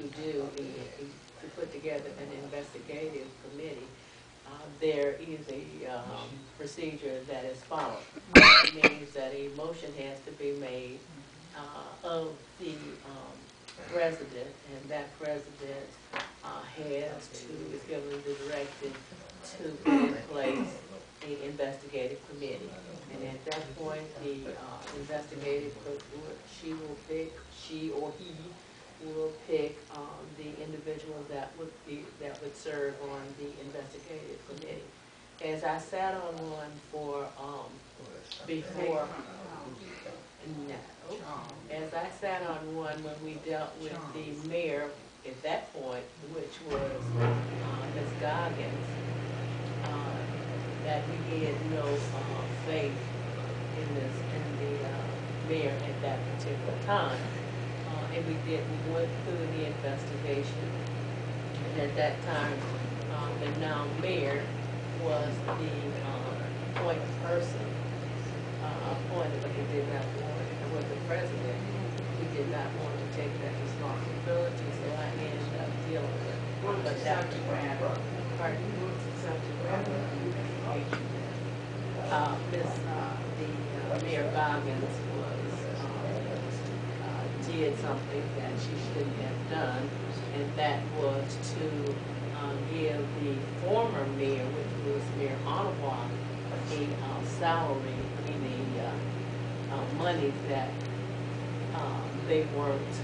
to do to put together an investigative committee, uh, there is a um, procedure that is followed. It means that a motion has to be made uh, of the um, president, and that president uh, has to, is given the directive to put in place the investigative committee. And at that point, the uh, investigative, co- she will pick, she or he will pick um, the individual that would be, that would serve on the investigative committee. As I sat on one for, um, before, no. As I sat on one when we dealt with the mayor at that point, which was uh, Ms. Goggins, uh, that we had no uh, faith in this, in the uh, mayor at that particular time. And we did, we went through the investigation. And at that time, um, the now mayor was the uh, point person uh, appointed, but he did not want, and with the president, he did not want to take that responsibility, so I ended up dealing with it. But that, pardon? Uh, Miss, uh, the uh, Mayor Goggins did something that she shouldn't have done, and that was to, um, give the former mayor, which was Mayor Onunwor, a, uh, salary, I mean, a, uh, uh, money that, um, they weren't,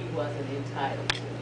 he wasn't entitled to.